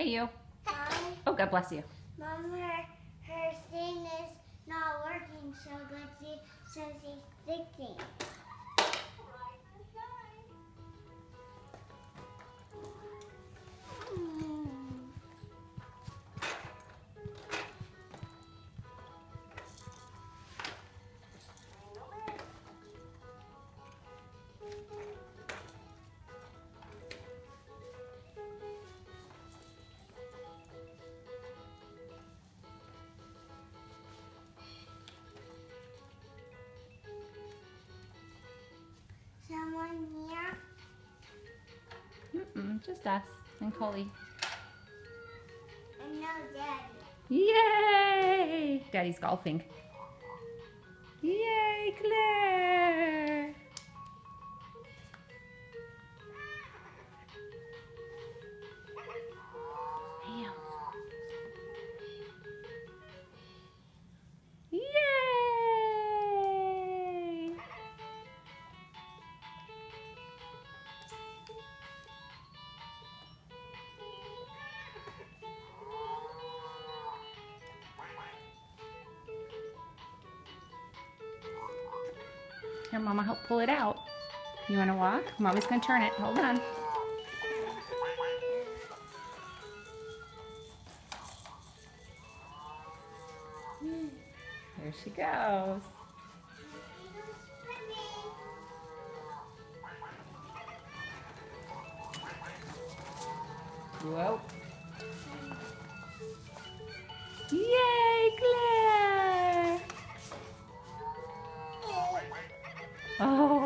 Hey, you. Mom, Oh, God bless you. Mom, her, her thing is not working so good, she, so she's fixing. Here? Mm-mm, just us and Coley. And no daddy. Yay! Daddy's golfing. Yay, Here, Mama, help pull it out. You want to walk? Mama's going to turn it. Hold on. Here she goes. Whoa. Yay, Oh.